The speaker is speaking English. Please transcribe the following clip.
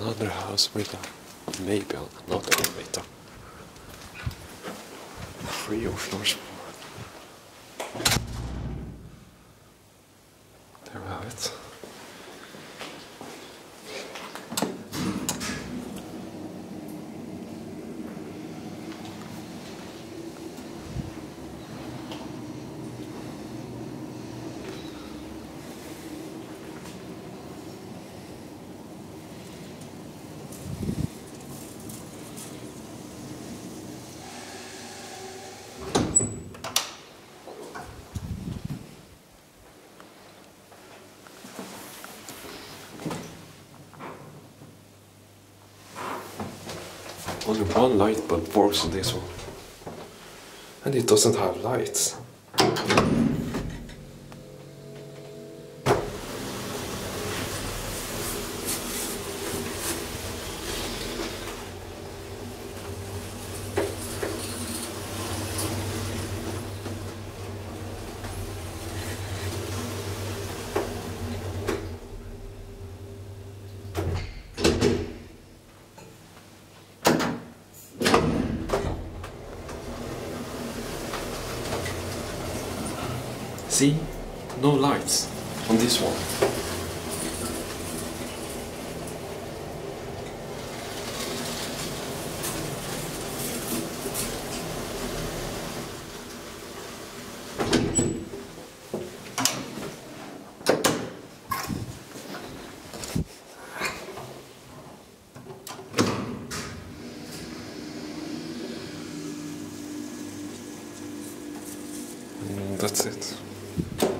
Another house with a maybe not elevator. Three floors. There we have it. Only one light bulb works in this one. And it doesn't have lights. See? No lights on this one. Mm, that's it. Thank you.